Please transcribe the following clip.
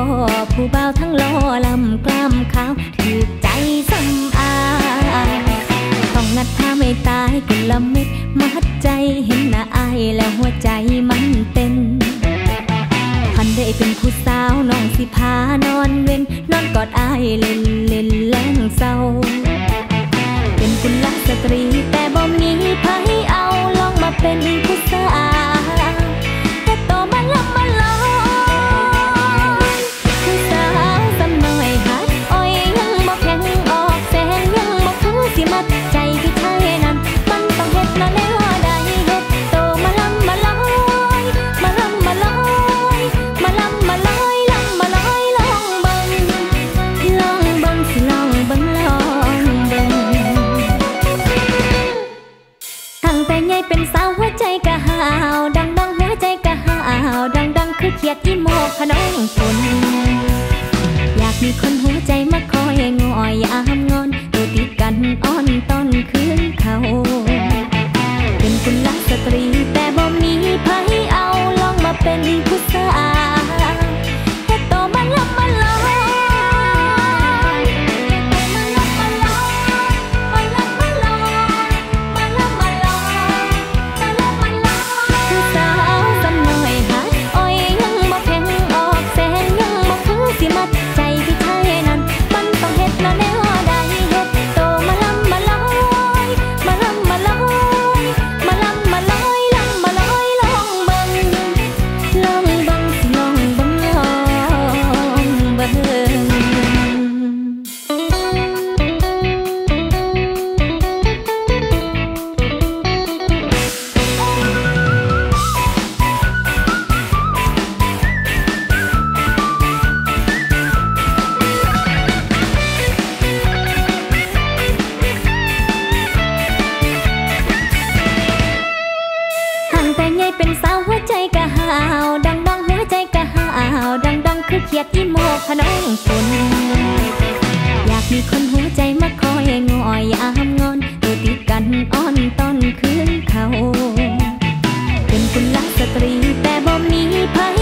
ญ่หนูบอกให้พ่อผู้บ่าทั้งล้อลำกล้ามขาวถือใจสำอางต้องงัดผ้าไม่ตายกุละเม็ดมัดใจเห็นหน้าอายแล้วหัวใจมันเต้นพันได้เป็นผู้สาวน้องสิพานอนเว้นนอนกอดอายเล่น เป็นสาวหัวใจกะหาว ดังดังหัวใจกะหาว ดังดังคือเขียดที่โมกขนองฝนอยากมีคน เป็นสาวหัวใจกะหาวดังดังหัวใจกะหาวดังดังคือเขียดที่โมกขนองฝนอยากมีคนหัวใจมาคอยงอยยามงอนตัวติดกันอ้อนตอนคืนเขาเป็นคุณลสตรีแต่บ่มีภัย